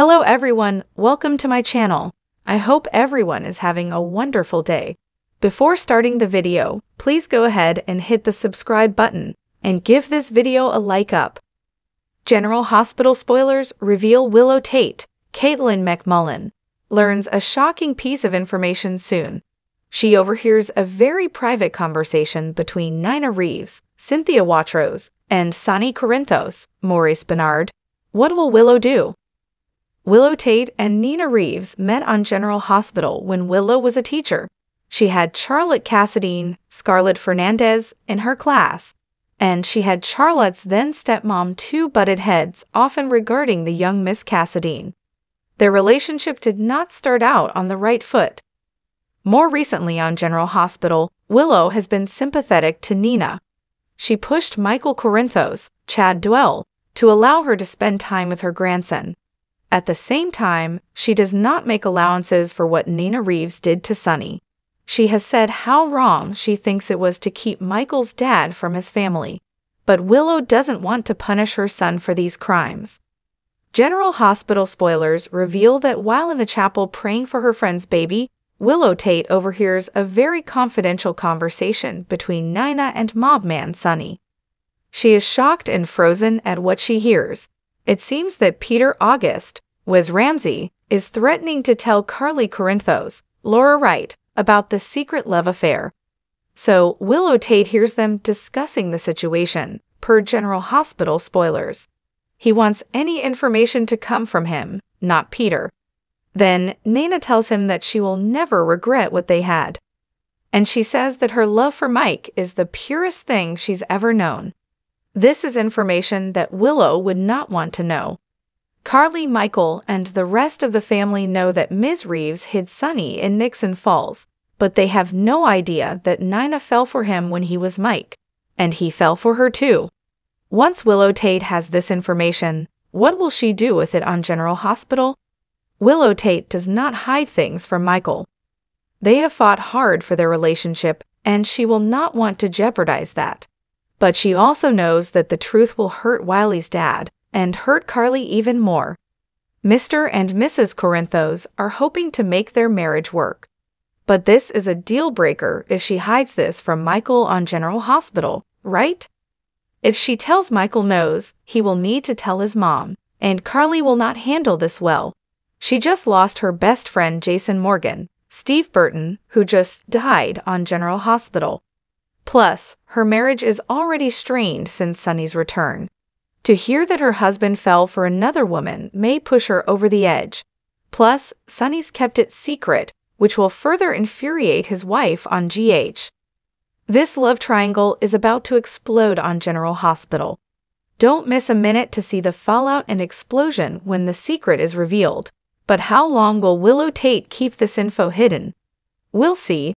Hello everyone, welcome to my channel. I hope everyone is having a wonderful day. Before starting the video, please go ahead and hit the subscribe button and give this video a like up. General Hospital spoilers reveal Willow Tait, Katelyn MacMullen, learns a shocking piece of information soon. She overhears a very private conversation between Nina Reeves, Cynthia Watros, and Sonny Corinthos, Maurice Benard. What will Willow do? Willow Tait and Nina Reeves met on General Hospital when Willow was a teacher. She had Charlotte Cassadine, Scarlett Fernandez in her class, and she had Charlotte's then stepmom two butted heads often regarding the young Miss Cassadine. Their relationship did not start out on the right foot. More recently on General Hospital, Willow has been sympathetic to Nina. She pushed Michael Corinthos, Chad Duell, to allow her to spend time with her grandson. At the same time, she does not make allowances for what Nina Reeves did to Sonny. She has said how wrong she thinks it was to keep Michael's dad from his family. But Willow doesn't want to punish her son for these crimes. General Hospital spoilers reveal that while in the chapel praying for her friend's baby, Willow Tait overhears a very confidential conversation between Nina and mobman Sonny. She is shocked and frozen at what she hears, it seems that Peter August, Wes Ramsey, is threatening to tell Carly Corinthos, Laura Wright, about the secret love affair. So Willow Tait hears them discussing the situation, per General Hospital spoilers. He wants any information to come from him, not Peter. Then Nina tells him that she will never regret what they had. And she says that her love for Mike is the purest thing she's ever known. This is information that Willow would not want to know. Carly, Michael, and the rest of the family know that Ms. Reeves hid Sonny in Nixon Falls, but they have no idea that Nina fell for him when he was Mike, and he fell for her too. Once Willow Tait has this information, what will she do with it on General Hospital? Willow Tait does not hide things from Michael. They have fought hard for their relationship, and she will not want to jeopardize that. But she also knows that the truth will hurt Wiley's dad and hurt Carly even more. Mr. and Mrs. Corinthos are hoping to make their marriage work. But this is a deal breaker if she hides this from Michael on General Hospital, right? If she tells Michael knows, he will need to tell his mom, and Carly will not handle this well. She just lost her best friend Jason Morgan, Steve Burton, who just died on General Hospital. Plus, her marriage is already strained since Sonny's return. To hear that her husband fell for another woman may push her over the edge. Plus, Sonny's kept it secret, which will further infuriate his wife on GH. This love triangle is about to explode on General Hospital. Don't miss a minute to see the fallout and explosion when the secret is revealed. But how long will Willow Tait keep this info hidden? We'll see.